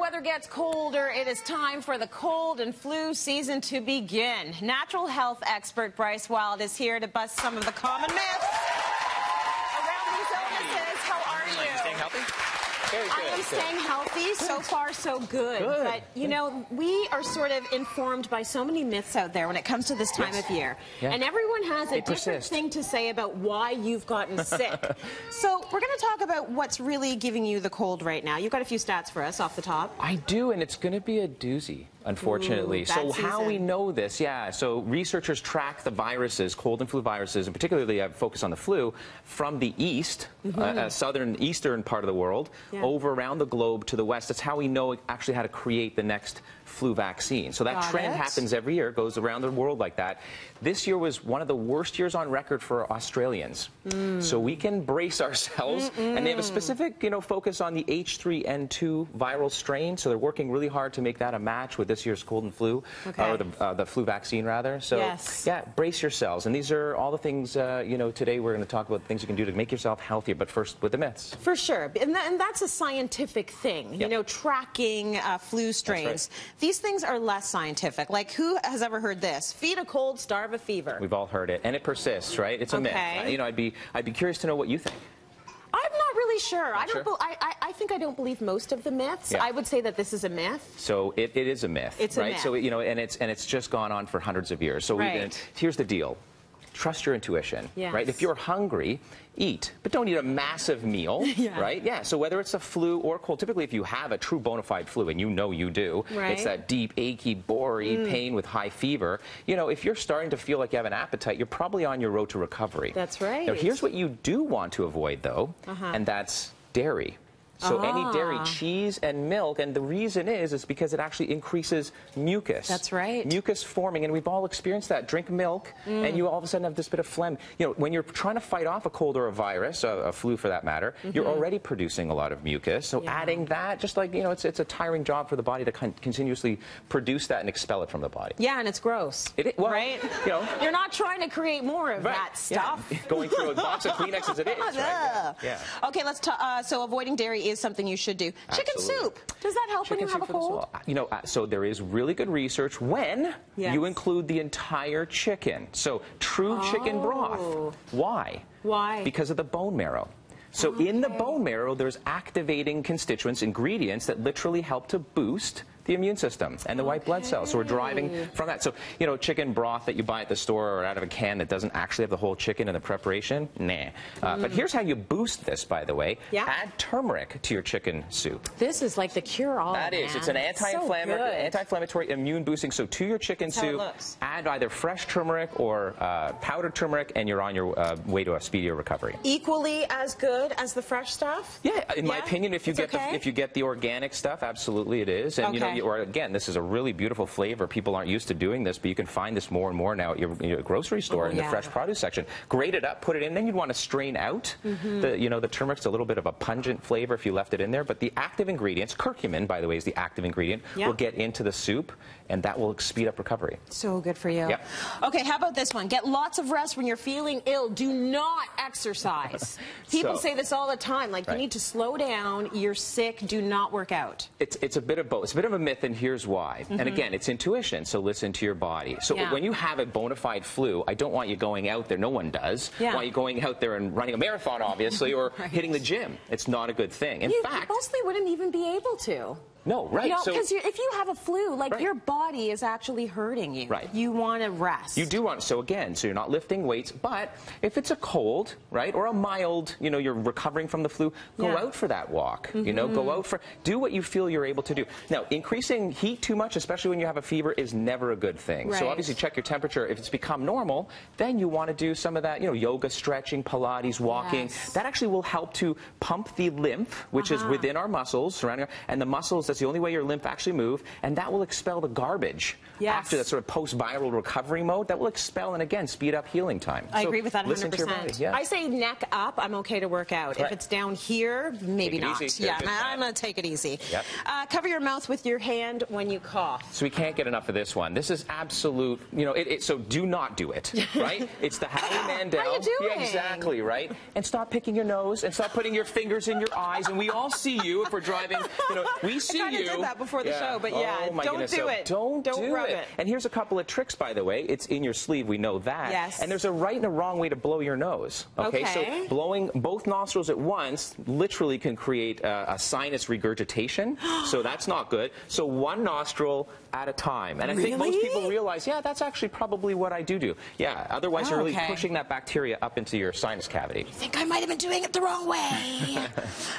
weather gets colder, it is time for the cold and flu season to begin. Natural health expert Bryce Wylde is here to bust some of the common myths around these illnesses. How are you? Staying healthy? Very good. I am staying healthy. So far, so good. Good. But, you know, we are sort of informed by so many myths out there when it comes to this time Yes. of year. Yeah. And everyone has a They different persist. thing to say about why you've gotten sick. so we're going to talk about what's really giving you the cold right now. You've got a few stats for us off the top. I do, and it's going to be a doozy, unfortunately. Ooh, so, how we know this, yeah. So, researchers track the viruses, cold and flu viruses, and particularly I focus on the flu, from the east, uh, uh, southern, eastern part of the world, Mm-hmm. Yeah. over around the globe to the west. That's how we know actually how to create the next flu vaccine. So, that Got trend it. happens every year, goes around the world like that. This year was one of the worst years on record for Australians. Mm. So, we can brace ourselves, and they have a specific, you know, focus on the H3N2 viral strain. So they're working really hard to make that a match with this year's cold and flu, Okay. or the, uh, the flu vaccine rather. So Yes. yeah, brace yourselves. And these are all the things, uh, you know, today we're going to talk about things you can do to make yourself healthier. But first, with the myths. For sure. And, that, and that's a scientific thing, you know, tracking uh, flu strains. These things are less scientific. Like, who has ever heard this? Feed a cold, starve a fever. We've all heard it, and it persists, right? It's a myth. Okay. Uh, You know, I'd be, I'd be curious to know what you think. I'm not really sure. I don't. sure? I, I, I think I don't believe most of the myths. Yeah. I would say that this is a myth. So it, it is a myth, It's a right? myth. So you know, and it's and it's just gone on for hundreds of years. So Right. here's the deal: trust your intuition, Yes. right? If you're hungry, eat, but don't eat a massive meal, Yeah. right? Yeah. So whether it's a flu or cold, typically if you have a true bona fide flu, and you know you do, Right. Mm. it's that deep, achy, bory pain with high fever. You know, if you're starting to feel like you have an appetite, you're probably on your road to recovery. That's right. Now here's what you do want to avoid, though, Uh-huh. and that's dairy. So any dairy, Ah. cheese, and milk, and the reason is is because it actually increases mucus. That's right. Mucus forming, and we've all experienced that. Drink milk, Mm. and you all of a sudden have this bit of phlegm. You know, when you're trying to fight off a cold or a virus, a, a flu for that matter, you're already producing a lot of mucus. So Mm-hmm. Yeah. adding that, just like you know, it's it's a tiring job for the body to con- continuously produce that and expel it from the body. Yeah, and it's gross. It i- well, right? you know. You're not trying to create more of Right. that Yeah. stuff. Going through a box of Kleenex as it is. Right? Yeah. Yeah. Okay, let's talk. Uh, so avoiding dairy is something you should do. Chicken Absolutely. soup. Does that help Chicken when you have a soup for the cold? You know, uh, so there is really good research when Yes. you include the entire chicken. So true chicken broth. Oh. Why? Why? Because of the bone marrow. So in the bone marrow, there's activating constituents, ingredients that literally help to boost the immune system and the white blood cells. So we're driving from that. So, you know, chicken broth that you buy at the store or out of a can that doesn't actually have the whole chicken in the preparation, nah. Uh, But here's how you boost this, by the way. Mm. Yeah. Add turmeric to your chicken soup. This is like the cure-all. That is. man. It's an anti-inflammatory, So anti-inflammatory immune boosting. So to your chicken That's soup, add either fresh turmeric or uh, powdered turmeric, and you're on your uh, way to a speedier recovery. Equally as good as the fresh stuff. Yeah, in my opinion, if you It's get okay? the, if you get the organic stuff, absolutely it is. And you know, Okay. you, or again, this is a really beautiful flavor. People aren't used to doing this, but you can find this more and more now at your, your grocery store Oh, in the fresh produce section. Grate it up, put it in. Then you'd want to strain out mm-hmm. the you know the turmeric's a little bit of a pungent flavor if you left it in there. But the active ingredients, curcumin, by the way, is the active ingredient, Yeah. will get into the soup, and that will speed up recovery. So good for you. Yep. Okay, how about this one? Get lots of rest when you're feeling ill. Do not exercise. People So- say this all the time. Like, Right. you need to slow down. You're sick. Do not work out. It's, it's a bit of both. It's a bit of a myth, and here's why. And again, it's intuition, so listen to your body. So Mm-hmm. Yeah. when you have a bona fide flu, I don't want you going out there, no one does. Yeah. I want you going out there and running a marathon, obviously, or Right. hitting the gym. It's not a good thing. In you fact, mostly wouldn't even be able to. No, right. You know, so because if you have a flu, like Right. your body is actually hurting you. Right. You want to rest. You do want so again, so you're not lifting weights, but if it's a cold, right, or a mild, you know, you're recovering from the flu, go Yeah. out for that walk. You know, go out for do what you feel you're able to do. Now, increasing heat too much, especially when you have a fever, is never a good thing. Right. So obviously check your temperature. If it's become normal, then you want to do some of that, you know, yoga, stretching, Pilates, walking. Yes. That actually will help to pump the lymph, which is Uh-huh. within our muscles, surrounding our, and the muscles, that's the only way your lymph actually move, and that will expel the garbage Yes. after that sort of post-viral recovery mode. That will expel and again speed up healing time. I So agree with that 100%. Listen to your body. Yeah. I say neck up, I'm okay to work out. If it's down here, maybe not. easy. Yeah, Good, good, I'm going to take it easy. Yep. Uh, cover your mouth with your hand when you cough. So we can't get enough of this one. This is absolute, you know, it, it, so do not do it, right? It's the Howie Mandel. How you doing? Yeah, exactly, right? And stop picking your nose and stop putting your fingers in your eyes. And we all see you if we're driving, you know, we see kinda you. did that before the show, but yeah, Oh, my don't goodness. do So it. Don't, Don't do rub it. it. And here's a couple of tricks, by the way. It's in your sleeve. We know that. Yes. And there's a right and a wrong way to blow your nose. Okay. Okay. So blowing both nostrils at once literally can create a, a sinus regurgitation. so that's not good. So one nostril at a time. And I think most people realize, yeah, that's actually probably what I do do. Yeah. Otherwise, you're really oh, Okay. pushing that bacteria up into your sinus cavity. I think I might have been doing it the wrong way.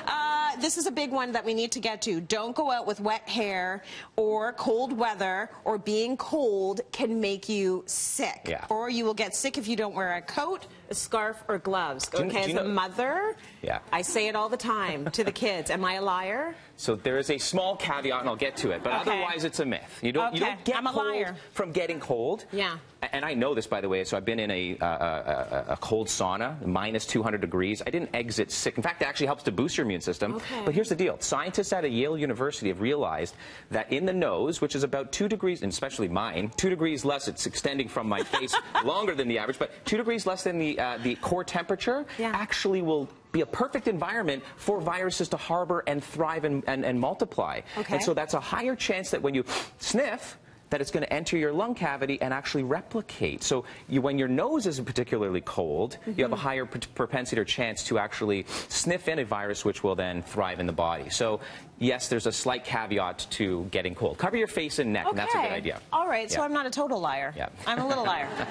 Uh, uh, this is a big one that we need to get to. Don't go out with wet hair or cold weather or being cold can make you sick. Yeah. Or you will get sick if you don't wear a coat, a scarf, or gloves. Okay, you as a know- mother, Yeah. I say it all the time to the kids. Am I a liar? So there is a small caveat, and I'll get to it. But Okay. otherwise, it's a myth. You don't, you don't get I'm a cold liar. from getting cold. Yeah. And I know this, by the way. So I've been in a, uh, a, a, a cold sauna, minus 200 degrees. I didn't exit sick. In fact, it actually helps to boost your immune system. Okay. But here's the deal: scientists at a Yale University have realized that in the nose, which is about two degrees, and especially mine, two degrees less. It's extending from my face longer than the average, but two degrees less than the uh, the core temperature Yeah. actually will be a perfect environment for viruses to harbor and thrive and, and, and multiply. Okay. And so that's a higher chance that when you sniff, that it's going to enter your lung cavity and actually replicate. So you, when your nose isn't particularly cold, you have a mm-hmm. higher pr- propensity or chance to actually sniff in a virus which will then thrive in the body. So yes, there's a slight caveat to getting cold. Cover your face and neck, and that's a good idea. All right, so I'm not a total liar. Yeah. I'm a little liar.